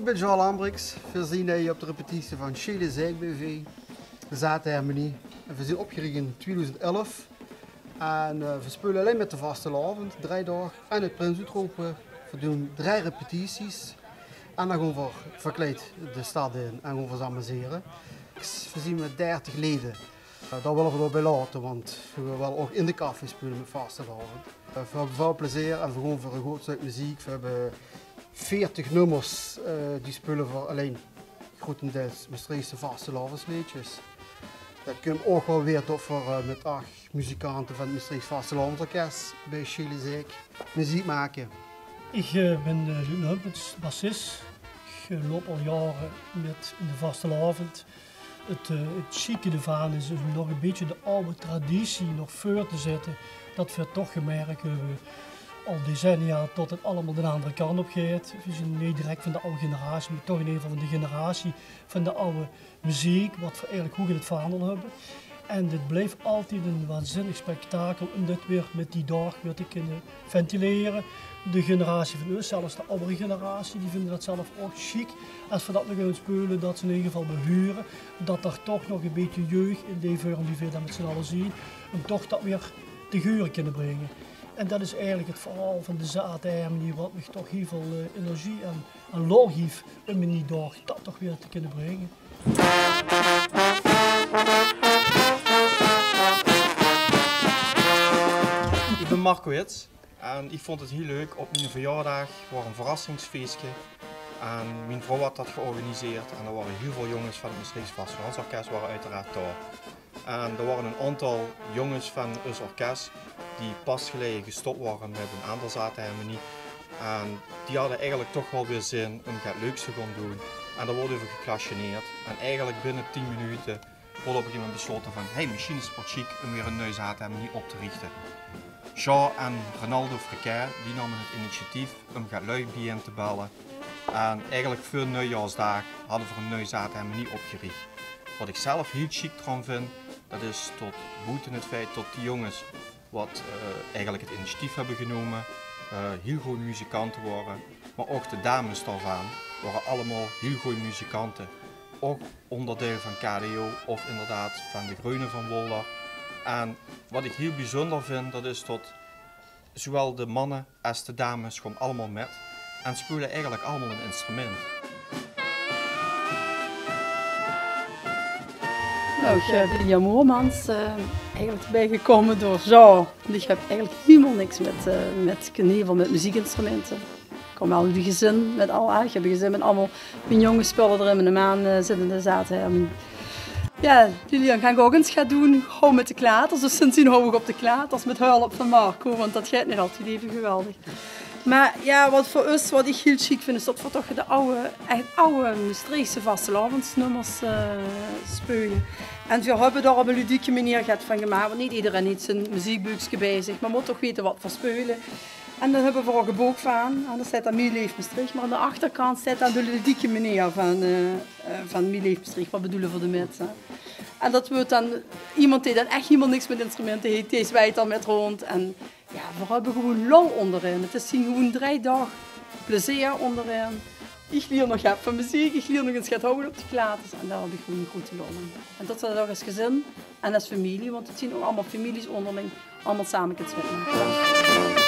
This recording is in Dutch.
ik ben Jean Lambrix. We zien op de repetitie van Chile Zeik BV, de Zaterharmonie. En we zijn opgericht in 2011. En uh, we spelen alleen met de vaste avond, drie dagen. En het Prins Uitroepen. We doen drie repetities. En dan gaan we verkleed de stad in en gaan we ons amuseren. We zien met 30 leden. Uh, daar willen we erbij laten, want we willen ook in de café spelen met vaste avond. Uh, we hebben veel plezier en we gaan voor een groot stuk muziek. We hebben 40 nummers uh, die spelen voor alleen grotendeels Maastrichtse vaste lavensliedjes. Dat kun je ook wel weer voor uh, met acht muzikanten van het Maastricht Vastelandorkest bij Chile Zeek muziek maken. Ik uh, ben uh, Luc bassist. Ik loop al jaren met de vastelavond. Het, uh, het chique ervan is om nog een beetje de oude traditie nog voor te zetten. Dat we toch gemerkt al decennia tot het allemaal de andere kant op gaat. We zijn niet direct van de oude generatie, maar toch in ieder van de generatie van de oude muziek, wat we eigenlijk goed in het verhandelen hebben. En dit bleef altijd een waanzinnig spektakel om dit weer met die dag weer te kunnen ventileren. De generatie van ons, zelfs de oudere generatie, die vinden dat zelf ook chic. Als we dat nog gaan spelen, dat ze in ieder geval behuren. Dat er toch nog een beetje jeugd in die vorm die we dan met z'n allen zien. Om toch dat weer te geuren kunnen brengen. En dat is eigenlijk het verhaal van de zaadhermenie, wat me toch heel veel uh, energie en, en lol geeft om in die dag dat toch weer te kunnen brengen. Ik ben Marco Hits en ik vond het heel leuk op mijn verjaardag was een verrassingsfeestje. En mijn vrouw had dat georganiseerd en er waren heel veel jongens van het Maastrichts Vastelandsorkest waren uiteraard daar. En er waren een aantal jongens van ons orkest die pas geleden gestopt waren met een aantal zatenharmonie. En die hadden eigenlijk toch wel weer zin om het leuks te gaan doen. En daar wordt over geclassioneerd. En eigenlijk binnen 10 minuten wordt op een gegeven moment besloten van hey, misschien is het chic om weer een zatenharmonie op te richten. Jean en Ronaldo Frequet die namen het initiatief om gaat lui bijeen te bellen. En eigenlijk voor nieuwjaarsdag hadden we een nieuwe zatenharmonie opgericht. Wat ik zelf heel chic eraan vind, dat is tot boeten het feit dat die jongens wat uh, eigenlijk het initiatief hebben genomen, uh, heel goede muzikanten worden. Maar ook de dames daarvan waren allemaal heel goede muzikanten. Ook onderdeel van KDO of inderdaad van de Groene van Wolder. En wat ik heel bijzonder vind, dat is dat zowel de mannen als de dames gewoon allemaal met. En spelen eigenlijk allemaal een instrument. Nou, Lydia Moormans, uh, eigenlijk bijgekomen door Jean. Ik heb eigenlijk helemaal niks met, uh, met, geval met muziekinstrumenten. Ik kom wel in gezin met al, ik heb een gezin met allemaal mijn jonge spullen er in mijn maan uh, zitten zaten. Ja, Lilian ga ik ook eens gaan doen, hou met de klaters. Dus sindsdien hou ik op de klaters met hulp van Marco, want dat gaat niet altijd even geweldig. Maar ja, wat voor ons, wat ik heel chic vind, is dat we toch de oude, echt oude Maastrichtse vastelavondsnummers uh, spelen. En we hebben daar op een ludieke manier van gemaakt, want niet iedereen heeft zijn muziekboekje bij zich, maar moet toch weten wat we spelen. En dan hebben we ook een boek van, en daar staat dan Mieleef maar aan de achterkant staat dan de ludieke manier van, uh, van wat bedoelen voor de mensen. En dat wordt dan iemand die dan echt helemaal niks met instrumenten heeft, die zwijt dan met rond. En ja, we hebben gewoon lol onderin. Het is gewoon drie dagen plezier onderin. Ik leer nog van muziek, ik leer nog eens gaat houden op de klaters. En daar heb ik gewoon goed in. En dat is ook als gezin en als familie, want het zien ook allemaal families onderling allemaal samen kunnen spelen.